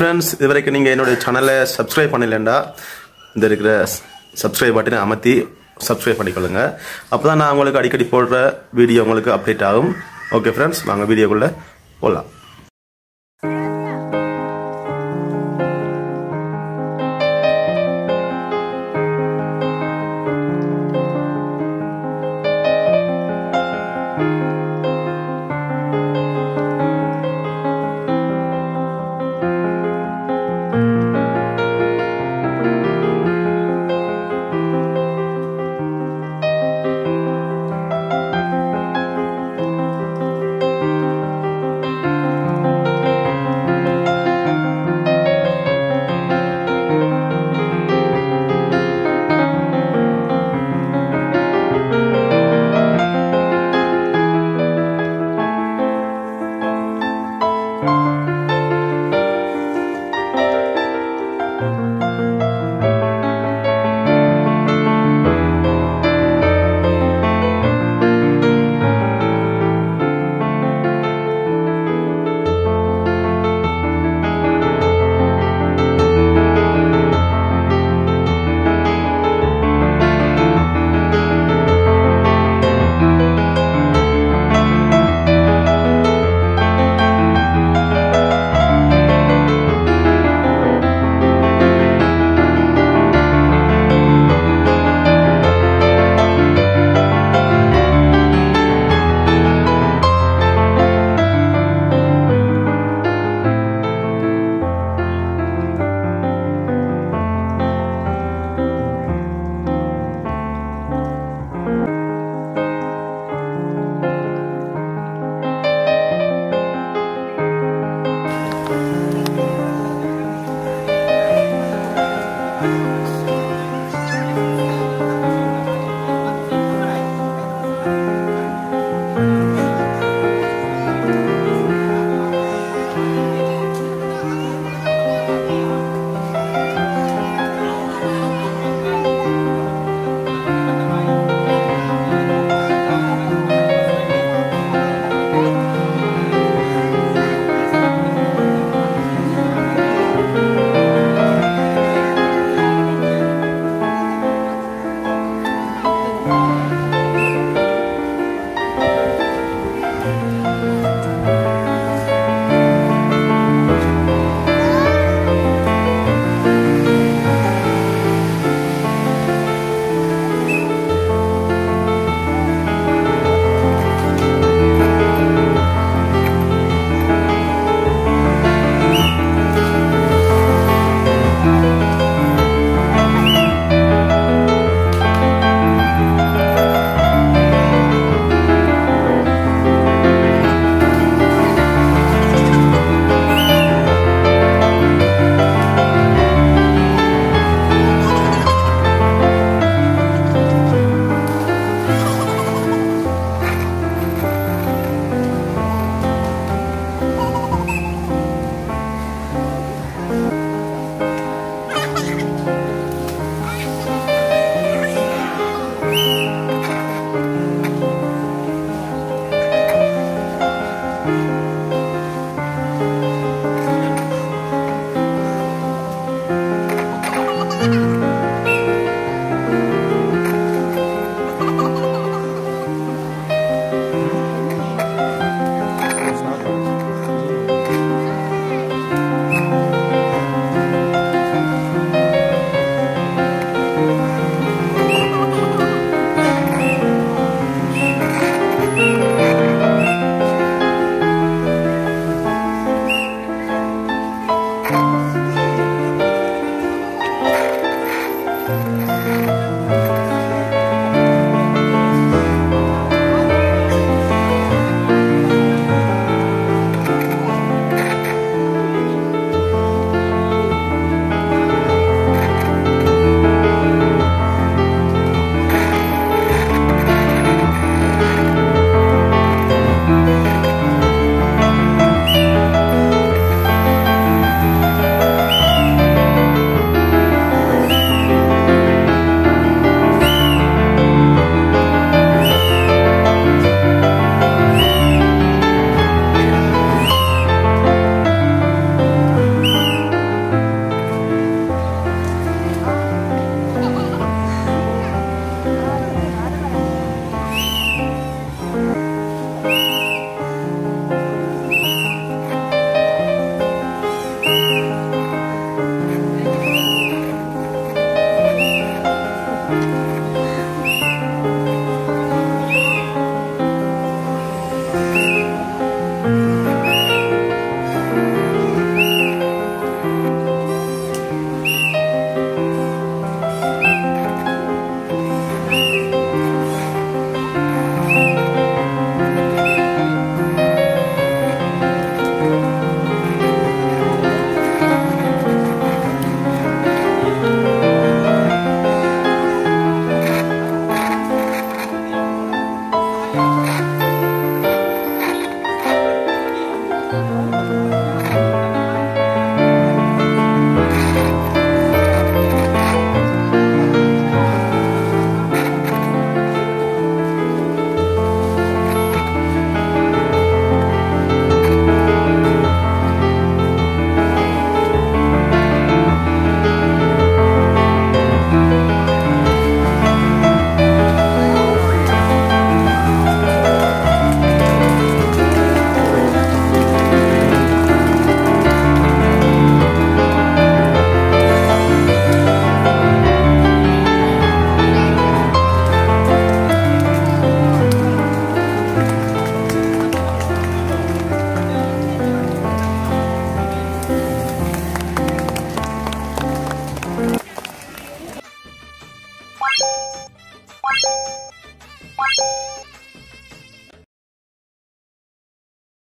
Friends இது வரைக்கும் நீங்கள் என்னுடைய சேனலை சப்ஸ்கிரைப் பண்ணலண்டா இந்த இருக்கிற சப்ஸ்கிரைப் பட்டனை அமர்த்தி சப்ஸ்கிரைப் பண்ணிக்கொள்ளுங்க. அப்போ தான் நான் உங்களுக்கு அடிக்கடி போடுற வீடியோ உங்களுக்கு அப்டேட் ஆகும். ஓகே ஃப்ரெண்ட்ஸ் வாங்க வீடியோக்குள்ளே போகலாம்